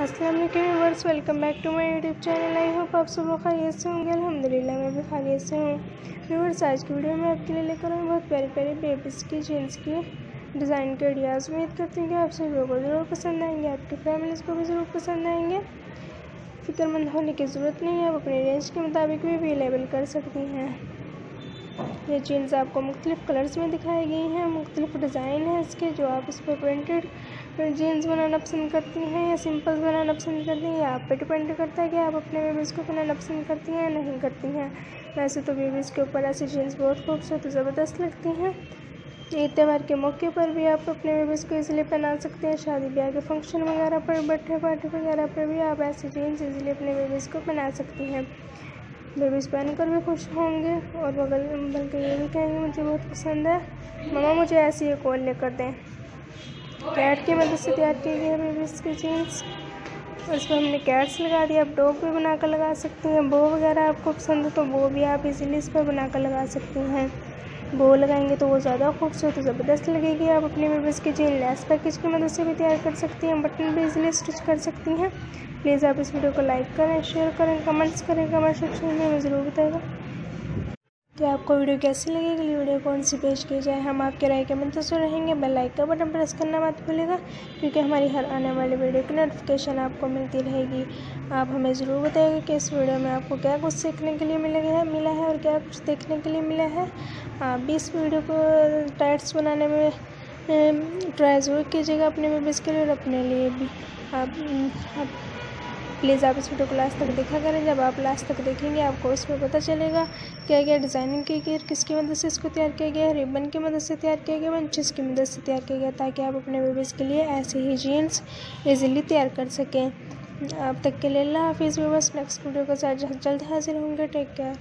अस्सलाम वालेकुम welcome back to my YouTube channel I hope आप सब लोग खैरियत से होंगे, अल्हम्दुलिल्लाह, मैं भी खैरियत से हूँ। व्यूवर्स आज की वीडियो में आपके लिए लेकर आऊँ बहुत प्यारे प्यारे बेबीज़ की जीन्स की डिज़ाइन के आइडियाज़ उम्मीद करती हूँ कि आप सभी लोगों को ज़रूर पसंद आएँगे, आपकी फैमिलीज़ को भी ज़रूर पसंद आएँगे। फिक्रमंद होने की ज़रूरत नहीं है, आप अपने रेंज के मुताबिक भी अवेलेबल कर सकती हैं। ये जीन्स आपको मुख्तलिफ़ कलर्स में दिखाई गई हैं, मुख्तलिफ़ डिज़ाइन है इसके जो आप इस पर प्रिंटेड जीन्स बनाना पसंद करती हैं या सिंपल बनाना पसंद करती हैं, या आप पे डिपेंड करता है कि आप अपने बेबीज़ को बनाना पसंद करती हैं या नहीं करती हैं। वैसे तो बेबीज़ के ऊपर ऐसी जीन्स बहुत खूबसूरत ज़बरदस्त लगती हैं। ईद त्यौहार के मौके पर भी आप अपने बेबीज़ को इजीली पहना सकते हैं, शादी ब्याह के फ़ंक्शन वगैरह पर बर्थडे पार्टी वगैरह पर भी आप ऐसी जीन्स इजीली अपने बेबीज़ को पहना सकती हैं। बेबीज़ पहनकर भी खुश होंगे और बगल, बल्कि ये भी कहेंगे, मुझे बहुत पसंद है। ममा मुझे ऐसी एक और लेकर दें। कैट की मदद से तैयार की गई है बेबीज़ की जीन्स उस पर हमने कैट्स लगा दिया आप डॉग भी बनाकर लगा सकती हैं। बो वगैरह आपको पसंद है तो वो भी आप इजीली इस पर बनाकर लगा सकती हैं। बो लगाएँगे तो वो ज़्यादा खूबसूरत ज़बरदस्त लगेगी। आप अपने मेबर्स के जेल लेस पैकेज की मदद से भी तैयार कर सकती हैं बटन भी इजीली स्टिच कर सकती हैं। प्लीज़ आप इस वीडियो को लाइक करें शेयर करें कमेंट्स करें कमेंट सेक्शन में हमें ज़रूर बताएगा। कि आपको वीडियो कैसी लगेगी अगली वीडियो कौन सी पेश की जाए? हम आपके राय के मंतजर रहेंगे। बेल लाइक का बटन प्रेस करना मत भूलेगा क्योंकि हमारी हर आने वाली वीडियो की नोटिफिकेशन आपको मिलती रहेगी। आप हमें ज़रूर बताइएगा कि इस वीडियो में आपको क्या कुछ सीखने के लिए मिला है मिला है और क्या कुछ देखने के लिए मिला है। आप भी इस वीडियो को टाइट्स बनाने में ट्राई ज़रूर कीजिएगा अपने बेबीज़ के लिए और अपने लिए भी। आप, आप प्लीज़ आप इस वीडियो को लास्ट तक देखा करें। जब आप लास्ट तक देखेंगे, आपको उसमें पता चलेगा क्या क्या डिज़ाइनिंग की गई, किसकी मदद से इसको तैयार किया गया है रिबन की मदद से तैयार किया गया बंचेस की मदद से तैयार किया गया, ताकि आप अपने बेबीज़ के लिए ऐसे ही जीन्स ईज़िली तैयार कर सकें। अब तक के लिए हाफिज़। बस नेक्स्ट वीडियो के साथ जल्द हाजिर होंगे। Take care